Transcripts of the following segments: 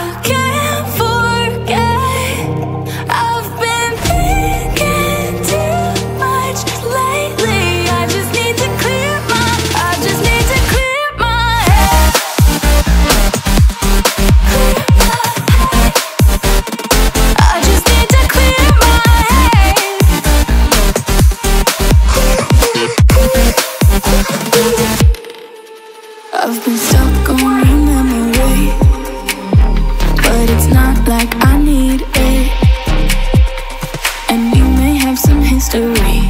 Can't me.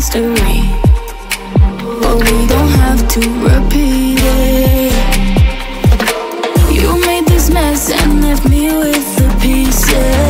history. But we don't have to repeat it. You made this mess and left me with the pieces.